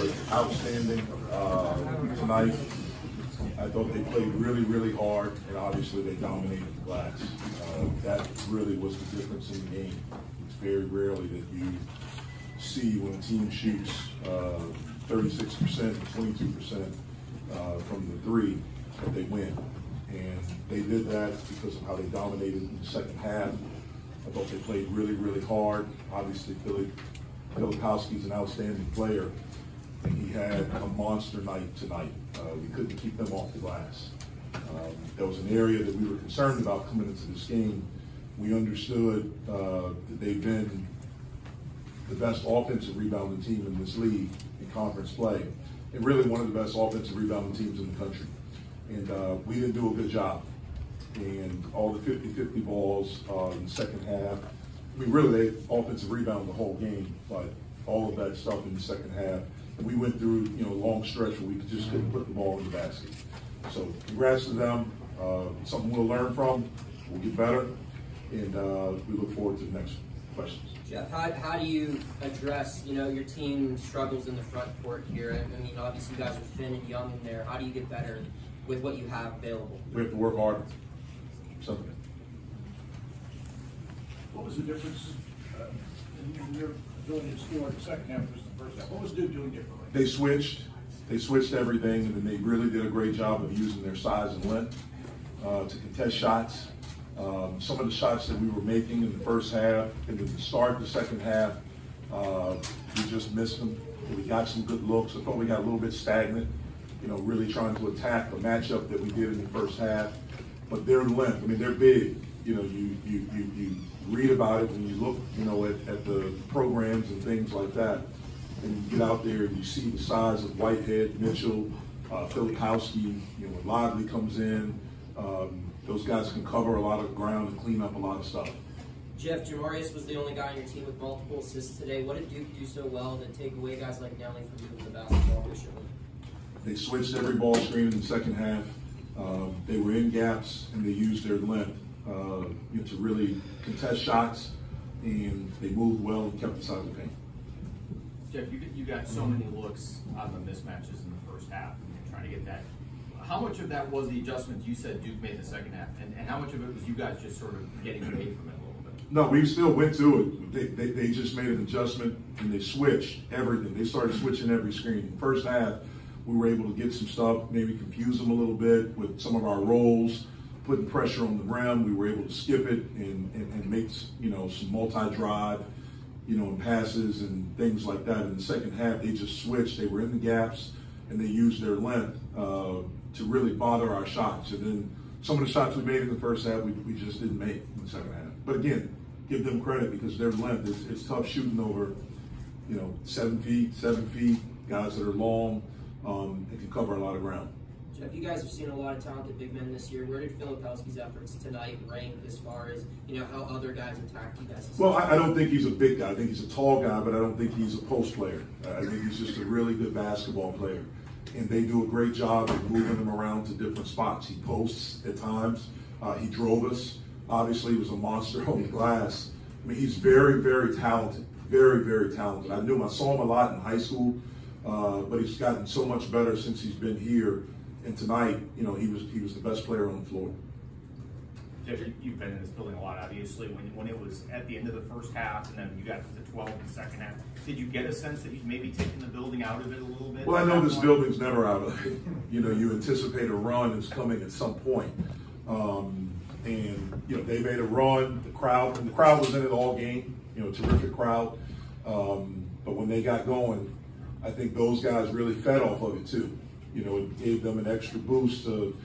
were outstanding uh, tonight. I thought they played really, really hard, and obviously they dominated the glass. Uh, that really was the difference in the game. It's very rarely that you see when a team shoots uh, 36% and 22% uh, from the three that they win. And they did that because of how they dominated in the second half. I thought they played really, really hard. Obviously, Philly Filipowski's an outstanding player, and he had a monster night tonight. Uh, we couldn't keep them off the glass. Um, that was an area that we were concerned about coming into this game. We understood uh, that they've been the best offensive rebounding team in this league in conference play, and really one of the best offensive rebounding teams in the country. And uh, we didn't do a good job. And all the 50-50 balls uh, in the second half, I mean, really, they offensive rebound the whole game, but all of that stuff in the second half. And we went through, you know, a long stretch where we just couldn't put the ball in the basket. So congrats to them. Uh, something we'll learn from. We'll get better. And uh, we look forward to the next questions. Jeff, how, how do you address, you know, your team struggles in the front court here? I mean, obviously you guys are thin and young in there. How do you get better with what you have available? We have to work hard. Simple. What was the difference uh, in your ability to score in the second half versus the first half? What was Duke doing differently? They switched. They switched everything, and then they really did a great job of using their size and length uh, to contest shots. Um, some of the shots that we were making in the first half and at the start of the second half, uh, we just missed them. We got some good looks. I thought we got a little bit stagnant, you know, really trying to attack the matchup that we did in the first half. But their length, I mean, they're big. You know, you you you, you read about it when you look, you know, at, at the programs and things like that. And you get out there and you see the size of Whitehead, Mitchell, uh, Filipowski, you know, when Lively comes in, um, those guys can cover a lot of ground and clean up a lot of stuff. Jeff, Jamarius was the only guy on your team with multiple assists today. What did Duke do so well to take away guys like Nelly from moving the basketball efficiently? They switched every ball screen in the second half. Uh, they were in gaps and they used their length uh, you know, to really contest shots, and they moved well and kept us out of the paint. Jeff, you, you got so many looks on the mismatches in the first half, trying to get that. How much of that was the adjustments you said Duke made in the second half, and, and how much of it was you guys just sort of getting away from it a little bit? No, we still went to it. They, they, they just made an adjustment and they switched everything. They started switching every screen. First half, we were able to get some stuff, maybe confuse them a little bit with some of our rolls, putting pressure on the rim. We were able to skip it and, and, and make you know some multi-drive, you know, and passes and things like that. In the second half, they just switched. They were in the gaps and they used their length uh, to really bother our shots. And then some of the shots we made in the first half, we, we just didn't make in the second half. But again, give them credit because their length is it's tough shooting over, you know, seven feet, seven feet, guys that are long um, can cover a lot of ground. You guys have seen a lot of talented big men this year. Where did Filipowski's efforts tonight rank as far as you know how other guys attacked you guys? Well, I, I, don't think he's a big guy. I think he's a tall guy, but I don't think he's a post player. I think he's just a really good basketball player, and they do a great job of moving him around to different spots. He posts at times. Uh, he drove us. Obviously, he was a monster on the glass. I mean, he's very, very talented. Very, very talented. I knew him. I saw him a lot in high school, uh, but he's gotten so much better since he's been here and tonight, you know, he was he was the best player on the floor. Jeff, you've been in this building a lot, obviously. When when it was at the end of the first half, and then you got to the 12 in the second half, did you get a sense that you maybe taking the building out of it a little bit? Well, I know this building's never out of it. You know, you anticipate a run is coming at some point. Um, and you know, they made a run. The crowd, and the crowd was in it all game. You know, terrific crowd. Um, but when they got going, I think those guys really fed off of it too. You know, it gave them an extra boost to,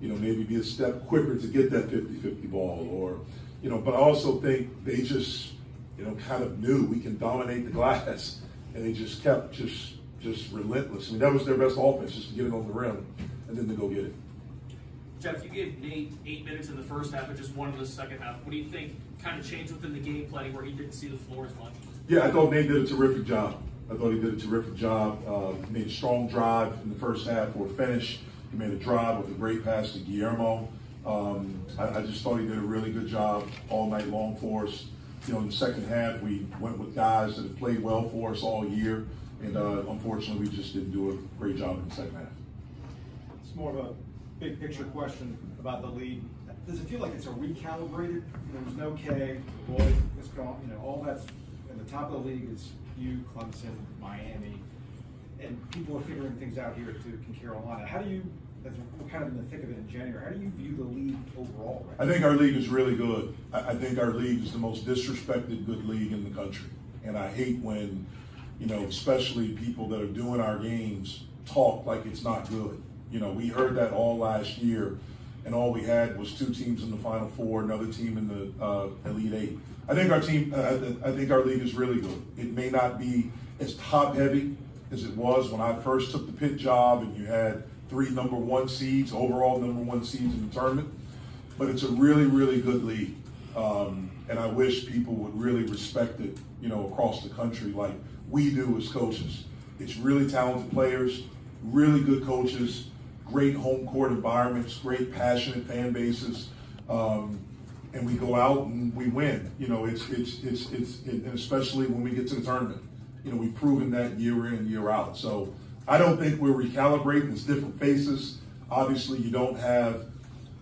you know, maybe be a step quicker to get that 50-50 ball or, you know, but I also think they just, you know, kind of knew we can dominate the glass and they just kept just just relentless. I mean, that was their best offense, just to get it on the rim and then to go get it. Jeff, you gave Nate eight minutes in the first half, but just one in the second half. What do you think kind of changed within the game planning where he didn't see the floor as much? Yeah, I thought Nate did a terrific job. I thought he did a terrific job. Uh, made a strong drive in the first half for a finish. He made a drive with a great pass to Guillermo. Um, I, I, just thought he did a really good job all night long for us. You know, in the second half, we went with guys that have played well for us all year. And uh, unfortunately, we just didn't do a great job in the second half. It's more of a big picture question about the league. Does it feel like it's a recalibrated? There's no K, Lloyd, Wisconsin, you know, all that's, in the top of the league is you, Clemson, Miami, and people are figuring things out here too in Carolina. How do you, as we're kind of in the thick of it in January, how do you view the league overall? right I think our league is really good. I, I think our league is the most disrespected good league in the country. And I hate when, you know, especially people that are doing our games talk like it's not good. You know, we heard that all last year, and all we had was two teams in the Final Four, another team in the uh, Elite Eight. I think our team, uh, I think our league is really good. It may not be as top heavy as it was when I first took the Pitt job, and you had three number one seeds, overall number one seeds in the tournament but it's a really, really good league. Um, and I wish people would really respect it, you know, across the country like we do as coaches. It's really talented players, really good coaches, great home court environments, great passionate fan bases. Um, and we go out and we win. You know, it's, it's, it's, it's, and especially when we get to the tournament. You know, we've proven that year in year out. So I don't think we're recalibrating. It's different faces. Obviously, you don't have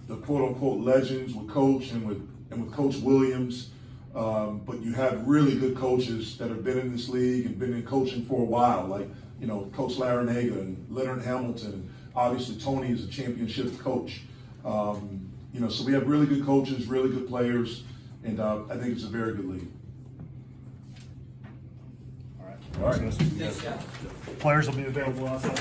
the quote unquote legends with Coach and with and with Coach Williams. Um, but you have really good coaches that have been in this league and been in coaching for a while, like you know Coach Larranaga and Leonard Hamilton. Obviously, Tony is a championship coach. Um, you know, so we have really good coaches, really good players, and uh, I think it's a very good league. All right. All right. Thanks, Jeff. Players will be available outside.